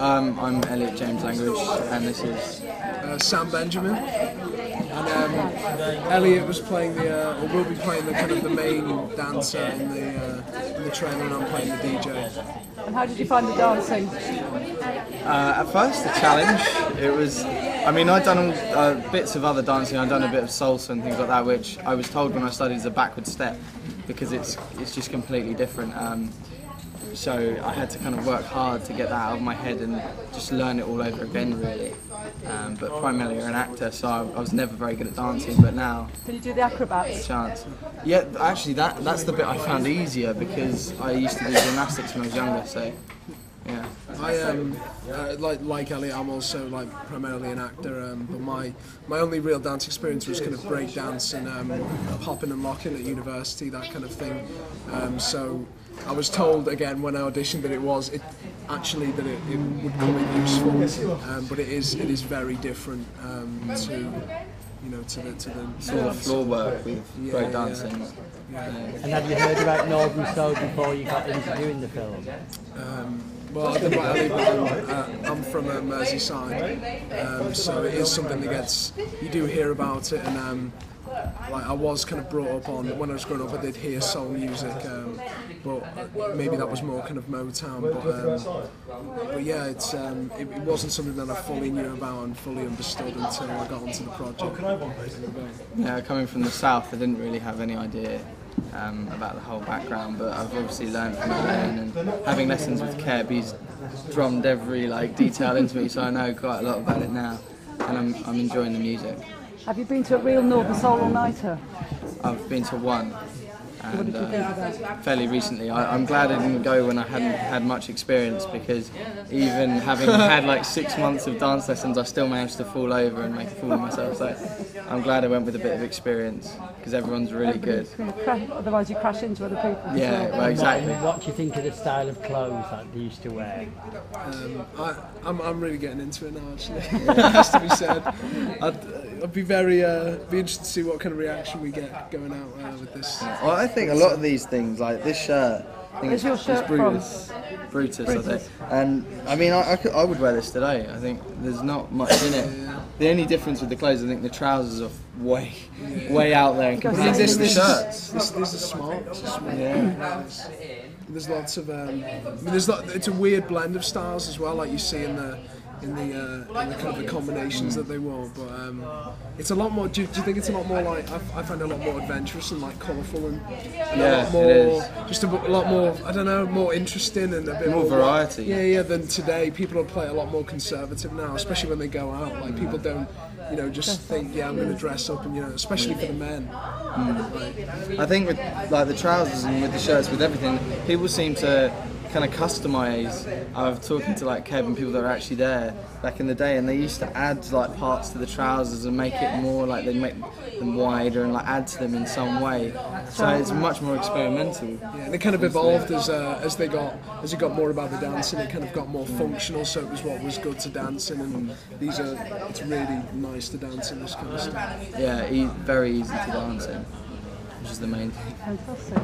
Um, I'm Elliot James Langridge, and this is uh, Sam Benjamin, and um, Elliot was playing the, uh, or will be playing the kind of the main dancer in the uh, in the trailer, and I'm playing the DJ. And how did you find the dancing? uh, at first the challenge. It was, I mean, I'd done all, uh, bits of other dancing. I'd done a bit of salsa and things like that, which I was told when I studied is a backward step because it's it's just completely different. Um, so I had to kind of work hard to get that out of my head and just learn it all over again, really. Um, but primarily you're an actor, so I, I was never very good at dancing. But now, Can you do the acrobats? chance. Yeah, actually, that that's the bit I found easier because I used to do gymnastics when I was younger. So. I um uh, like like Elliot, I'm also like primarily an actor, um, but my my only real dance experience was kind of break dance and um, popping and locking at university, that kind of thing. Um, so I was told again when I auditioned that it was it actually that it, it would come in useful, um, but it is it is very different um, to you know to the to the All the floor work with Yeah, break yeah. dancing. And have you heard about Northern Soul before you got into doing the film? Well, I don't know about Ellie, but I'm, uh, I'm from uh, Merseyside, um, so it is something that gets you do hear about it, and um, like I was kind of brought up on when I was growing up, I did hear soul music, um, but maybe that was more kind of Motown. But, um, but yeah, it's um, it, it wasn't something that I fully knew about and fully understood until I got onto the project. Yeah, coming from the south, I didn't really have any idea um, about the whole background, but I've obviously learned from Alan and having lessons with Keb, he's drummed every like detail into me, so I know quite a lot about it now, and I'm, I'm enjoying the music. Have you been to a real Northern Soul all-nighter? I've been to one. And, did you think of uh, fairly recently. I, I'm glad I didn't go when I hadn't had much experience because even having had like six months of dance lessons, I still managed to fall over and make a fool of myself. So I'm glad I went with a bit of experience because everyone's really good. Everybody's gonna crash, otherwise you crash into other people. Yeah, well. well, exactly. What do you think of the style of clothes that they used to wear? Um, I, I'm, I'm really getting into it now. Actually, it has to be said. I'd, I'd be very uh, be interested to see what kind of reaction we get going out uh, with this. Well, I think a lot of these things, like this shirt, I think Where's your it's, shirt it's Brutus. Brutus, I think. And I mean, I, I, could, I would wear this today. I think there's not much in it. The only difference with the clothes, I think the trousers are way, way out there in Goes comparison This, this, shirts. is, this, this is smart. This is smart. Yeah. There's lots of. Um, I mean, there's lot, it's a weird blend of styles as well, like you see in the in the uh, in the kind of the combinations that they wore. But um, it's a lot more. Do you, do you think it's a lot more like I, I find it a lot more adventurous and like colourful and, and a Yeah, lot more just a, a lot more. I don't know, more interesting and a bit More variety. Yeah, yeah. Than today, people will play a lot more conservative now, especially when they go out. Like people don't. You know, just think, yeah, I'm going to dress up, and you know, especially for the men. Like, I think with like the trousers and with the shirts, with everything, people seem to kind of customize. I was talking to like Keb and people that are actually there back in the day, and they used to add like parts to the trousers and make it more like they make them wider and like add to them in some way. So it's much more experimental. Yeah, and it kind of evolved as uh, as they got as it got more about the dancing. It kind of got more functional, so it was what was good to dancing. And these are it's really nice to dance in this kind of stuff. Yeah, e- very easy to dance in, which is the main thing. Fantastic.